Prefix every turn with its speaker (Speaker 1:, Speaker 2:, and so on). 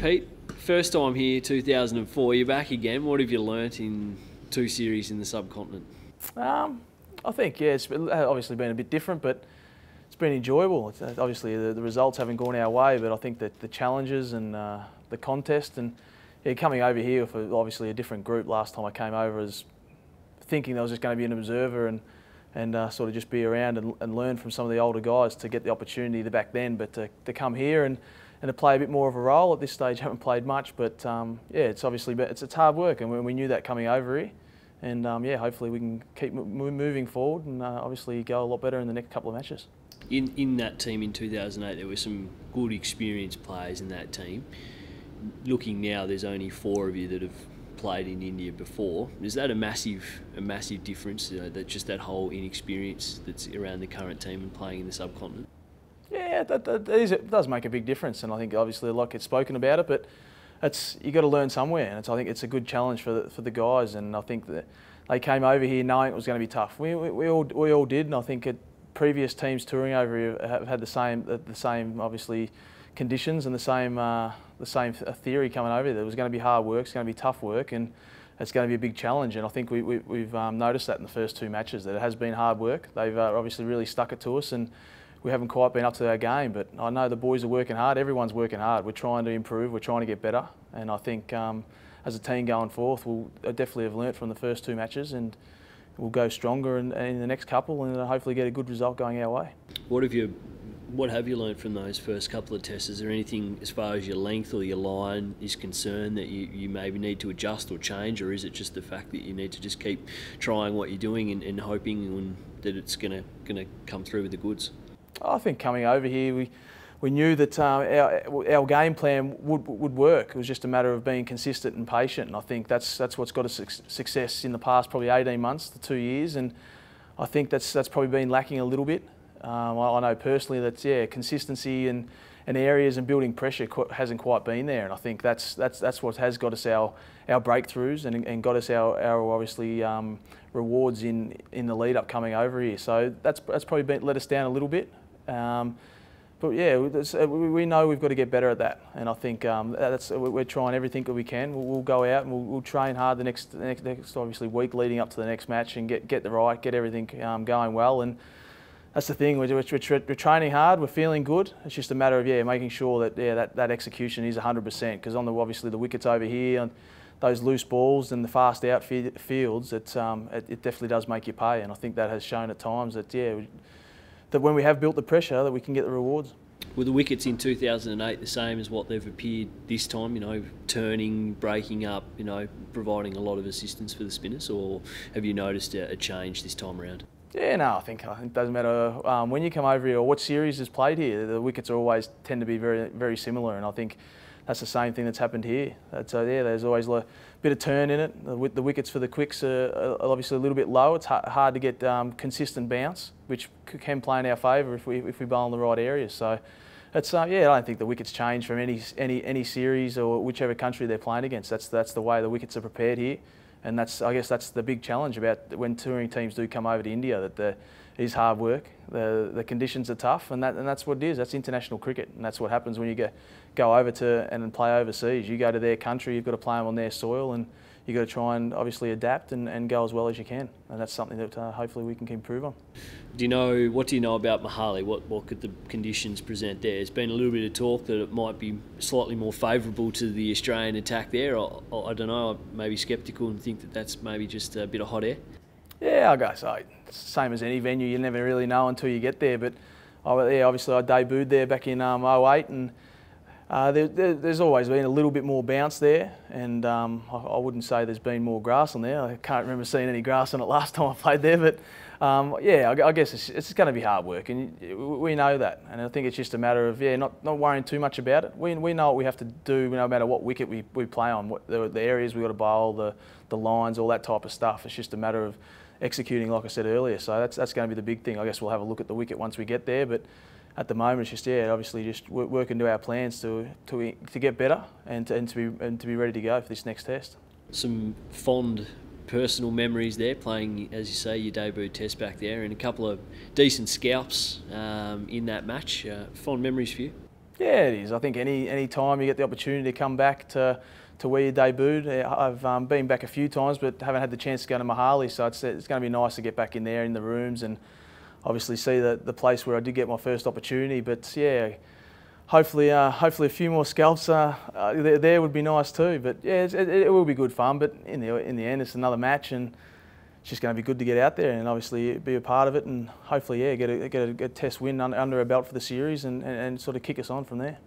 Speaker 1: Pete, first time here, 2004. You're back again. What have you learnt in two series in the subcontinent?
Speaker 2: Um, I think yeah, it's obviously been a bit different, but it's been enjoyable. It's, uh, obviously, the, the, results haven't gone our way, but I think that the challenges and uh, the contest and yeah, coming over here for obviously a different group. Last time I came over, as thinking I was just going to be an observer and and uh, sort of just be around and, and, learn from some of the older guys to get the opportunity to back then, but to, to come here and and to play a bit more of a role at this stage. Haven't played much, but um, yeah, it's obviously it's it's hard work, and we, we knew that coming over here. And um, yeah, hopefully we can keep moving forward and uh, obviously go a lot better in the next couple of matches.
Speaker 1: In in that team in 2008, there were some good experienced players in that team. Looking now, there's only four of you that have played in India before. Is that a massive a massive difference? You know, that just that whole inexperience that's around the current team and playing in the subcontinent.
Speaker 2: Yeah, that, that is, it does make a big difference, and I think obviously a lot gets spoken about it, but it's you got to learn somewhere, and I think it's a good challenge for the, for the guys, and I think that they came over here knowing it was going to be tough. We, we, we all we all did, and I think it, previous teams touring over here have had the same the same obviously conditions and the same uh, the same theory coming over. There was going to be hard work, it's going to be tough work, and it's going to be a big challenge. And I think we, we, have um, noticed that in the first two matches that it has been hard work. They've uh, obviously really stuck it to us, and we haven't quite been up to our game, but I know the boys are working hard. Everyone's working hard. We're trying to improve. We're trying to get better, and I think um, as a team going forth, we'll definitely have learnt from the first two matches, and we'll go stronger in, in the next couple, and hopefully get a good result going our way.
Speaker 1: What have you? What have you learnt from those first couple of tests? Is there anything as far as your length or your line is concerned that you, you maybe need to adjust or change, or is it just the fact that you need to just keep trying what you're doing and, and hoping that it's going to come through with the goods?
Speaker 2: I think coming over here, we, we knew that um, our, our game plan would, would work. It was just a matter of being consistent and patient. And I think that's, that's what's got us success in the past probably 18 months to two years. And I think that's, that's probably been lacking a little bit. Um, I, I, know personally that, yeah, consistency and, and areas and building pressure hasn't quite been there. And I think that's, that's, that's what has got us our, our breakthroughs and, and got us our, our obviously um, rewards in, in the lead up coming over here. So that's, that's probably been, let us down a little bit. Um, but yeah, uh, we know we've got to get better at that, and I think um, that's we're trying everything that we can. We'll, we'll go out and we'll, we'll, train hard the next, next, next, obviously week leading up to the next match and get get the right, get everything um, going well. And that's the thing. We're, we're, we're, training hard. We're feeling good. It's just a matter of yeah, making sure that yeah that, that execution is 100%. Because on the obviously the wickets over here, and those loose balls and the fast out fields, it, um, it, it definitely does make you pay. And I think that has shown at times that yeah that when we have built the pressure, that we can get the rewards.
Speaker 1: Were the wickets in 2008 the same as what they've appeared this time? You know, turning, breaking up, you know, providing a lot of assistance for the spinners, or have you noticed a, a change this time around?
Speaker 2: Yeah, no, I think I think it doesn't matter um, when you come over here or what series is played here. The wickets always tend to be very very similar, and I think that's the same thing that's happened here. That's, uh, yeah, there's always a bit of turn in it. The, the wickets for the quicks are, are, obviously a little bit low. It's hard to get um, consistent bounce, which can play in our favour if we if we bowl in the right areas. So. It's uh, yeah. I don't think the wickets change from any any any series or whichever country they're playing against. That's that's the way the wickets are prepared here, and that's I guess that's the big challenge about when touring teams do come over to India that the it is hard work. The the conditions are tough, and that and that's what it is. That's international cricket, and that's what happens when you get go over to and play overseas. You go to their country, you've got to play them on their soil, and you've got to try and obviously adapt and, and go as well as you can. And that's something that uh, hopefully we can improve on.
Speaker 1: Do you know what do you know about Mohali? What what could the conditions present there? There's been a little bit of talk that it might be slightly more favourable to the Australian attack there. I, I don't know. I'm maybe sceptical and think that that's maybe just a bit of hot air.
Speaker 2: Yeah, I guess so. Same as any venue, you never really know until you get there. But oh, yeah, obviously I debuted there back in um, 08 and uh, there, there, there's always been a little bit more bounce there, and um, I, I, wouldn't say there's been more grass on there. I can't remember seeing any grass on it last time I played there, but um, yeah, I, I, guess it's, it's going to be hard work, and we know that. And I think it's just a matter of yeah, not, not worrying too much about it. We, we know what we have to do, no matter what wicket we, we play on, what the, the areas we've got to bowl, the the lines, all that type of stuff. It's just a matter of executing, like I said earlier. So that's that's going to be the big thing. I guess we'll have a look at the wicket once we get there, but at the moment, it's just yeah, obviously just working to our plans to to to get better and to, and to be and to be ready to go for this next test.
Speaker 1: Some fond personal memories there, playing as you say your debut test back there, and a couple of decent scalps um, in that match. Uh, fond memories for you.
Speaker 2: Yeah, it is. I think any any time you get the opportunity to come back to to where you debuted, eh, I've um, been back a few times, but haven't had the chance to go to Mohali, So it's it's going to be nice to get back in there in the rooms and obviously see the the place where I did get my first opportunity. But yeah. Hopefully, uh, hopefully a few more scalps uh, uh, there, there, would be nice too. But yeah, it, it, will be good fun. But in the in the end, it's another match, and it's just going to be good to get out there and obviously be a part of it and hopefully, yeah, get a, get a, a test win under, under our belt for the series and, and, and sort of kick us on from there.